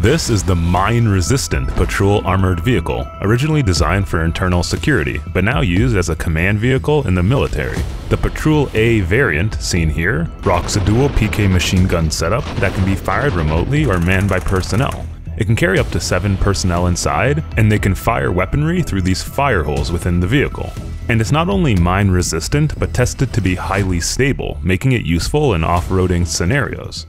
This is the mine-resistant patrol armored vehicle, originally designed for internal security, but now used as a command vehicle in the military. The Patrol A variant, seen here, rocks a dual PK machine gun setup that can be fired remotely or manned by personnel. It can carry up to 7 personnel inside, and they can fire weaponry through these fire holes within the vehicle. And it's not only mine resistant, but tested to be highly stable, making it useful in off-roading scenarios.